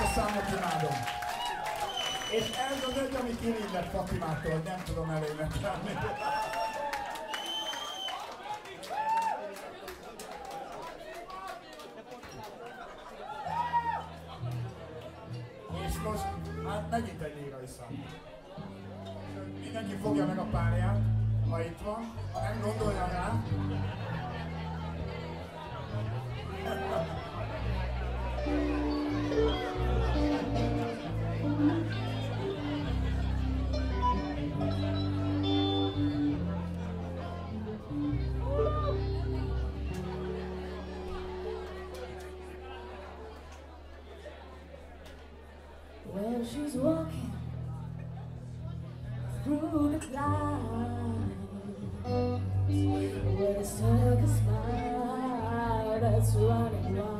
Ezt a számot imádom. És ez az egy, ami kirillett Fatimától, hogy nem tudom elénekelni. És most, hát megint egy lírai szám. Mindenki fogja meg a párját, ha itt van, ha nem gondolja rá. When she's walking through the clouds with a circus smile that's running wild.